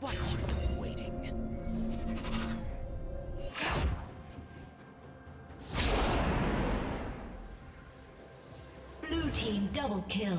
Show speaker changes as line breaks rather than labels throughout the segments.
Why waiting? Blue team double kill.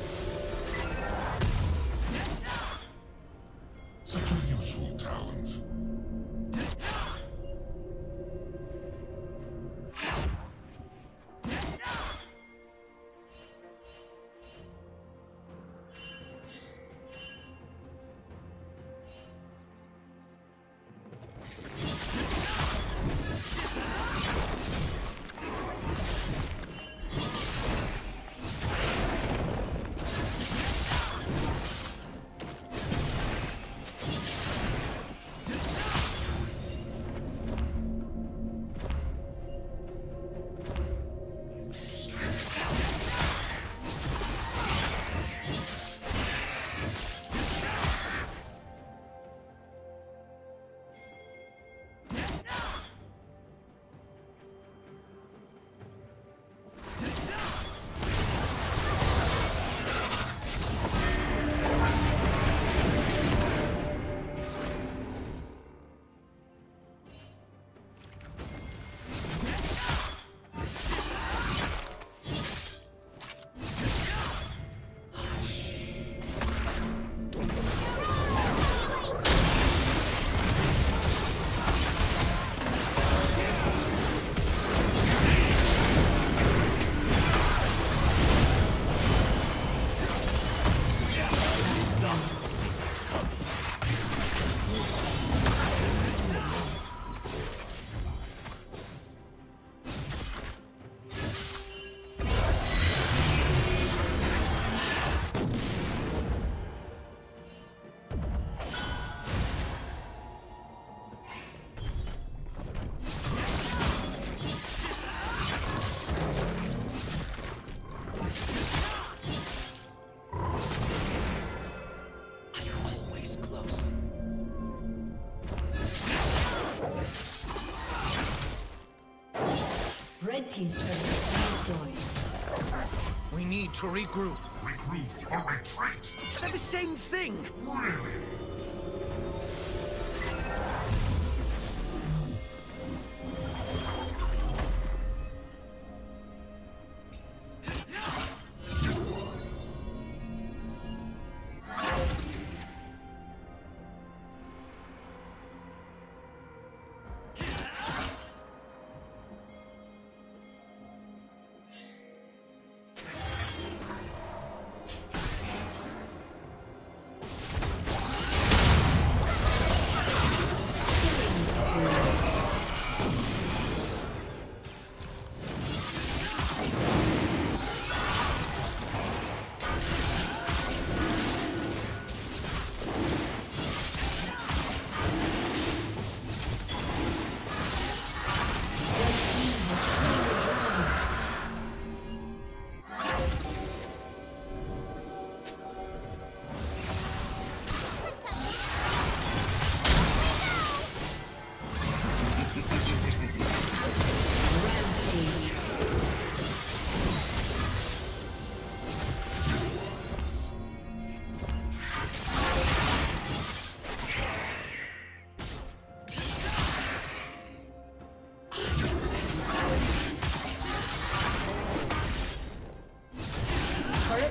Team's turret has been destroyed.
We need to regroup.
Regroup or retreat?
They're the same thing.
Really?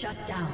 Shut down.